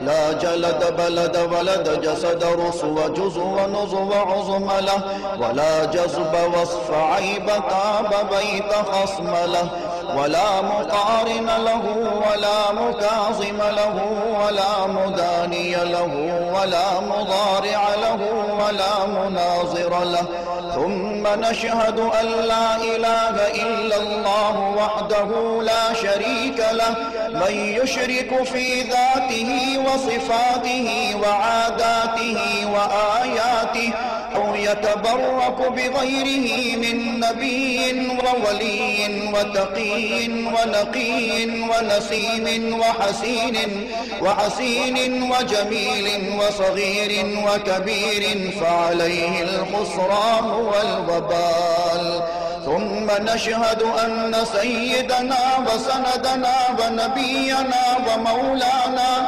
لا جلد بلد ولد جسد رسو جزو ونزو عظم له ولا جذب وصف عيب تاب بيت خصم له ولا مقارن له ولا مكاظم له ولا مداني له ولا مضارع له ولا مناظر له. ثم نشهد أن لا إله إلا الله وحده لا شريك له. من يشرك في ذاته وصفاته وعاداته وآياته يتبرك بغيره من نبي وولي وتقي ونقي ونسيم وحسين وحسين وجميل وصغير وكبير فعليه الخسران والوبال. ثم نشهد أن سيدنا وسندنا ونبينا ومولانا